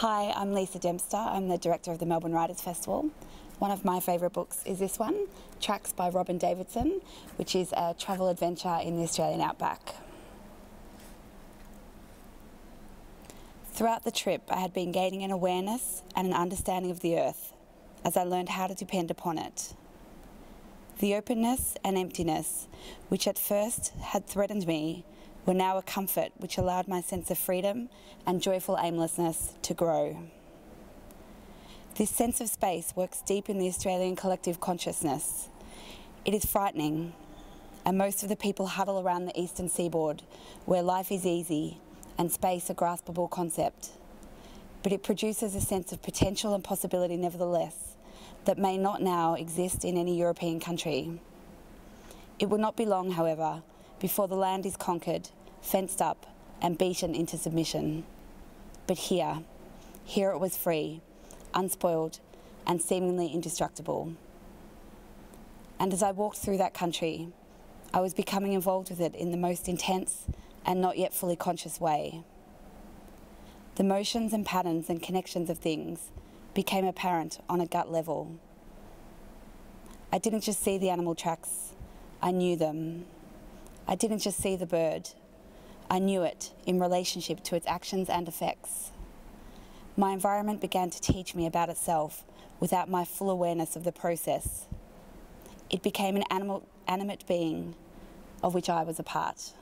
Hi, I'm Lisa Dempster. I'm the director of the Melbourne Writers Festival. One of my favourite books is this one, Tracks by Robyn Davidson, which is a travel adventure in the Australian outback. Throughout the trip, I had been gaining an awareness and an understanding of the earth as I learned how to depend upon it. The openness and emptiness, which at first had threatened me, were now a comfort which allowed my sense of freedom and joyful aimlessness to grow. This sense of space works deep in the Australian collective consciousness. It is frightening, and most of the people huddle around the eastern seaboard, where life is easy and space a graspable concept. But it produces a sense of potential and possibility, nevertheless, that may not now exist in any European country. It will not be long, however, before the land is conquered, fenced up, and beaten into submission. But here, here it was free, unspoiled, and seemingly indestructible. And as I walked through that country, I was becoming involved with it in the most intense and not yet fully conscious way. The motions and patterns and connections of things became apparent on a gut level. I didn't just see the animal tracks, I knew them. I didn't just see the bird, I knew it in relationship to its actions and effects. My environment began to teach me about itself without my full awareness of the process. It became an animal, animate being of which I was a part.